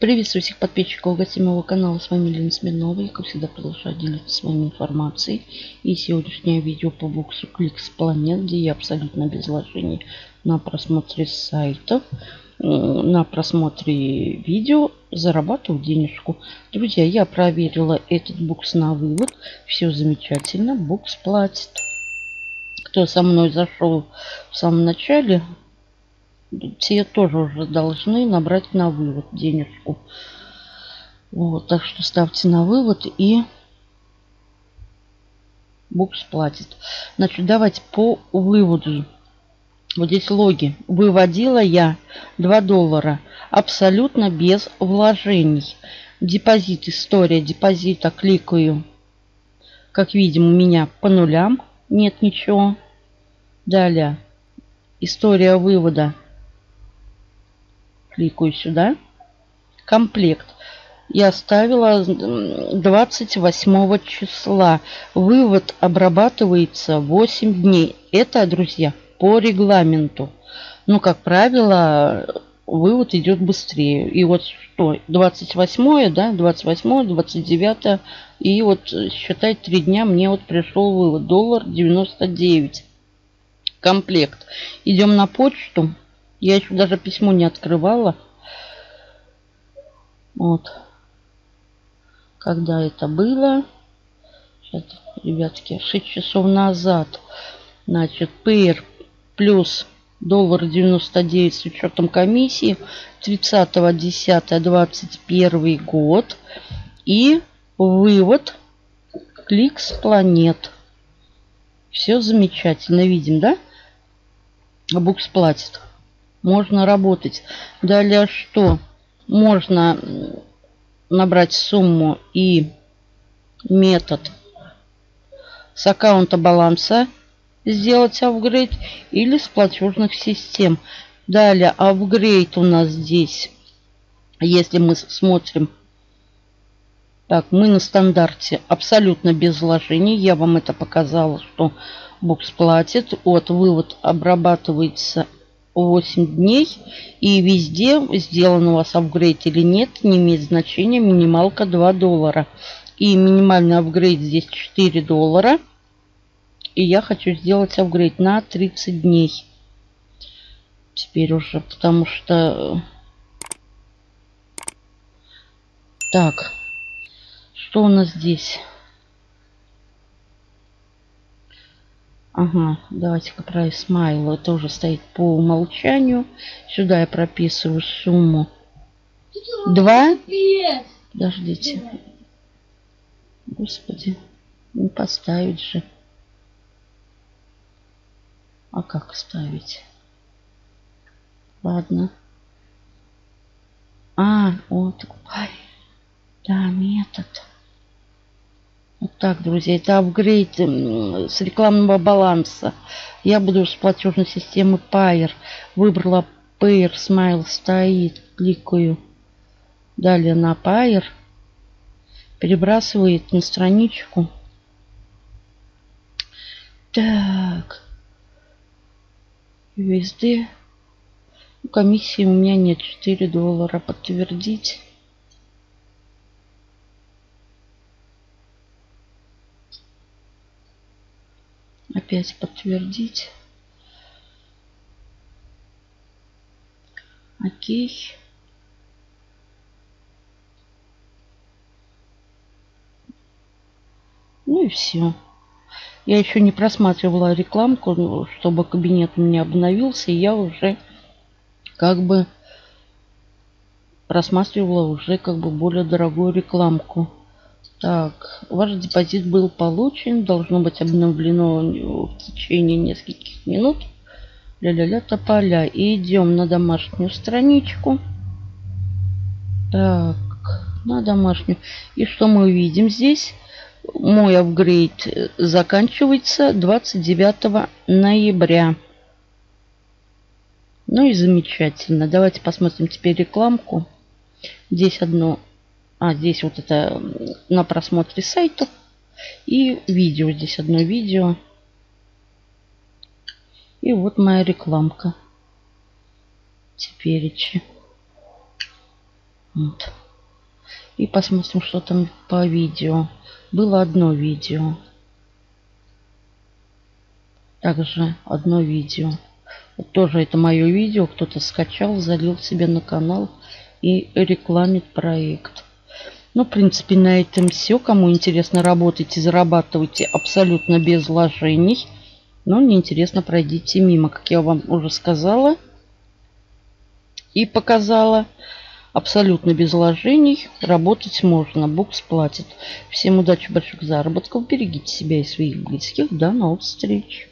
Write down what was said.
Приветствую всех подписчиков гостей моего канала. С вами Лена Смирнова. Я, как всегда, продолжаю делиться с вами информацией. И сегодняшнее видео по боксу Кликс Планет, где я абсолютно без вложений на просмотре сайтов, э, на просмотре видео зарабатываю денежку. Друзья, я проверила этот бокс на вывод. Все замечательно. Бокс платит. Кто со мной зашел в самом начале, те тоже уже должны набрать на вывод денежку. Вот, так что ставьте на вывод и букс платит. Значит, давайте по выводу. Вот здесь логи. Выводила я 2 доллара абсолютно без вложений. Депозит, история депозита. Кликаю. Как видим, у меня по нулям нет ничего. Далее. История вывода кликаю сюда. Комплект. Я оставила 28 числа. Вывод обрабатывается 8 дней. Это, друзья, по регламенту. Ну, как правило, вывод идет быстрее. И вот что, 28, да, 28, 29, и вот считай 3 дня мне вот пришел вывод. Доллар 99. Комплект. Идем на почту. Я еще даже письмо не открывала. Вот. Когда это было? Сейчас, ребятки, 6 часов назад. Значит, PR плюс доллар 99 с учетом комиссии 30.10.21 год. И вывод Кликс Планет. Все замечательно. Видим, да? Букс платит можно работать. Далее что? Можно набрать сумму и метод с аккаунта баланса сделать апгрейд или с платежных систем. Далее апгрейд у нас здесь, если мы смотрим, так, мы на стандарте абсолютно без вложений. Я вам это показала, что бокс платит. Вот вывод обрабатывается 8 дней. И везде, сделан у вас апгрейд или нет, не имеет значения. Минималка 2 доллара. И минимальный апгрейд здесь 4 доллара. И я хочу сделать апгрейд на 30 дней. Теперь уже, потому что... Так, что у нас здесь? Ага, давайте-ка про Исмаила. Это уже стоит по умолчанию. Сюда я прописываю сумму. Два. Подождите. Господи, не поставить же. А как ставить? Ладно. А, вот. Ай, да, метод. Так, друзья, это апгрейд с рекламного баланса. Я буду с платежной системы Payer. Выбрала Payer, Smile стоит, кликаю. Далее на Payer. Перебрасывает на страничку. Так. USD. Комиссии у меня нет. 4 доллара. Подтвердить. Опять подтвердить. Окей. Ну и все. Я еще не просматривала рекламку, ну, чтобы кабинет у меня обновился. И я уже как бы просматривала уже как бы более дорогую рекламку. Так, ваш депозит был получен, должно быть обновлено в течение нескольких минут. Ля-ля-ля, тополя. И идем на домашнюю страничку. Так, на домашнюю. И что мы увидим здесь? Мой апгрейд заканчивается 29 ноября. Ну и замечательно. Давайте посмотрим теперь рекламку. Здесь одно а, здесь вот это на просмотре сайта. И видео. Здесь одно видео. И вот моя рекламка. Теперь. Вот. И посмотрим, что там по видео. Было одно видео. Также одно видео. Вот тоже это мое видео. Кто-то скачал, залил себе на канал и рекламит проект. Ну, в принципе, на этом все. Кому интересно, работайте, зарабатывайте абсолютно без вложений. Но неинтересно, пройдите мимо, как я вам уже сказала и показала. Абсолютно без вложений. Работать можно. Букс платит. Всем удачи, больших заработков. Берегите себя и своих близких. До новых встреч.